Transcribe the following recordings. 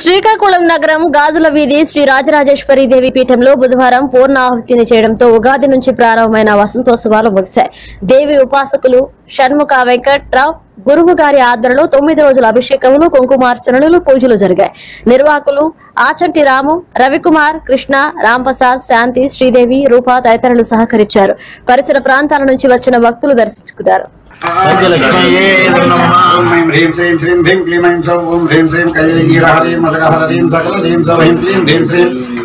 శ్రీకాకుళం నగరం గాజుల వీధి శ్రీ రాజరాజేశ్వరి దేవి పీఠంలో బుధవారం పూర్ణాహుతిని చేయడంతో ఉగాది నుంచి ప్రారంభమైన వసంతోత్సవాలు ముగిశాయి. దేవి ఉపాసకులు షణ్ముఖ వెంకట్రావు గురువు గారి ఆధ్వర్యంలో తొమ్మిది రోజుల అభిషేకములు కుంకుమార్చనలు పూజలు జరిగాయి. నిర్వాహకులు ఆచంటి రాము రవికుమార్ కృష్ణ రాంప్రసాద్ శాంతి శ్రీదేవి రూప తదితరులు సహకరించారు. పరిసర ప్రాంతాల నుంచి వచ్చిన భక్తులు దర్శించుకున్నారు. శ్రీం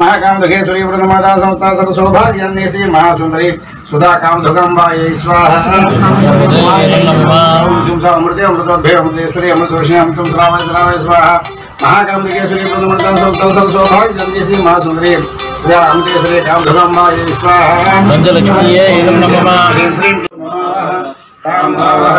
महाकामधुखे सूर्यव्रतमाता समता सर्वसौभाग्यान्ने श्रीमहासुन्दरी सुधाकामधुकम्बायै स्वाहा ॐ सा अमृते अमृतोद्भे अमृतेश्वरी अमृतोषिणी अमृतं श्रावय श्रावय स्वाहा महाकामधुके सूर्यव्रतमाता समता सर्वसौभाग्यान्ने श्रीमहासुन्दरी सुधाकामधुकेश्वरी कामधुकम्बायै स्वाहा पञ्चलक्ष्मीयै नमः